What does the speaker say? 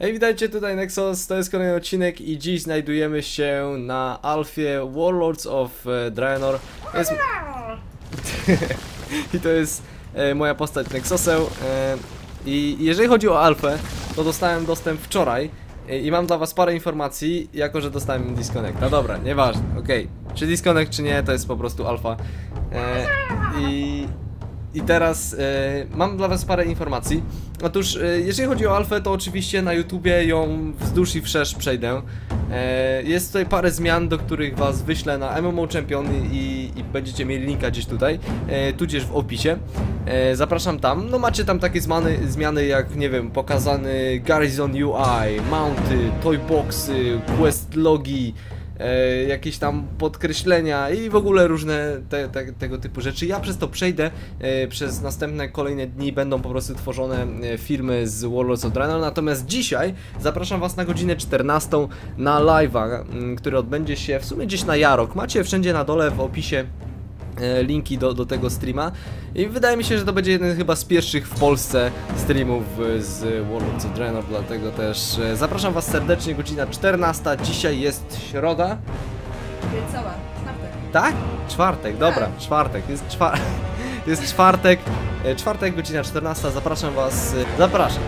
Hej, witajcie tutaj Nexus, to jest kolejny odcinek i dziś znajdujemy się na Alfie Warlords of e, Draenor. Jest... I to jest e, moja postać Nexoseł. E, I jeżeli chodzi o Alfę, to dostałem dostęp wczoraj e, i mam dla was parę informacji, jako że dostałem disconnect. No dobra, nieważne, okej. Czy disconnect, czy nie, to jest po prostu alfa. E, I i teraz e, mam dla was parę informacji. Otóż, e, jeżeli chodzi o alfę, to oczywiście na YouTubie ją wzdłuż i wszerz przejdę. E, jest tutaj parę zmian, do których was wyślę na MMO Champion i, i będziecie mieli linka gdzieś tutaj, e, tudzież w opisie. Zapraszam tam. No macie tam takie zmiany, zmiany jak, nie wiem, pokazany Garrison UI, mounty, toyboxy, quest logi, e, jakieś tam podkreślenia i w ogóle różne te, te, tego typu rzeczy. Ja przez to przejdę, e, przez następne kolejne dni będą po prostu tworzone e, filmy z Warlords of Draenor, natomiast dzisiaj zapraszam Was na godzinę 14 na live'a, który odbędzie się w sumie gdzieś na Jarok. Macie wszędzie na dole w opisie linki do, do tego streama i wydaje mi się, że to będzie jeden chyba z pierwszych w Polsce streamów e, z Warlords of Draenor, dlatego też e, zapraszam Was serdecznie, godzina 14, dzisiaj jest środa, Cała, czwartek. tak? Czwartek, dobra, czwartek, jest, czwa... jest czwartek, e, czwartek, godzina 14, zapraszam Was, e, zapraszam.